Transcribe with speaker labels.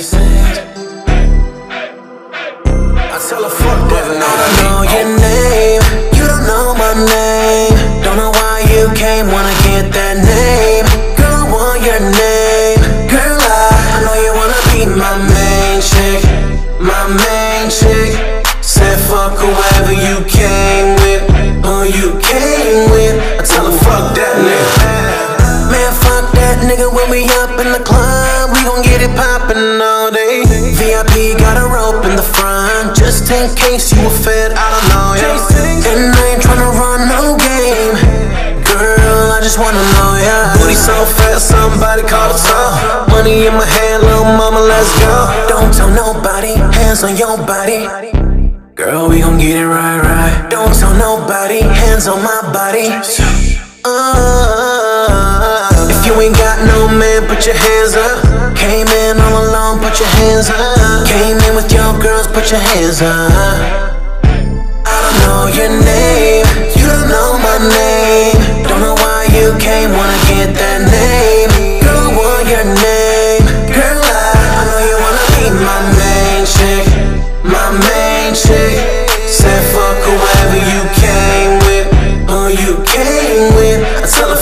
Speaker 1: license. I tell her fuck that. I don't know your name, you don't know my name. Don't know why you came, wanna get that name. Girl, I want your name. Girl, I, I know you wanna be my main chick, my main. That nigga when we up in the club. We gon' get it poppin' all day. VIP got a rope in the front. Just in case you a fed, I don't know, yeah. And I ain't tryna run no game. Girl, I just wanna know, yeah. Booty so fat, somebody call the tow. Money in my hand, little mama, let's go. Don't tell nobody, hands on your body. Girl, we gon' get it right, right. Don't tell nobody, hands on my body. Uh, put your hands up. Came in all alone, put your hands up. Came in with your girls, put your hands up. I don't know your name, you don't know my name. Don't know why you came, wanna get that name. Girl, want your name, girl. I, I know you wanna be my main chick, my main chick. Said fuck whoever you came with, who you came with. I tell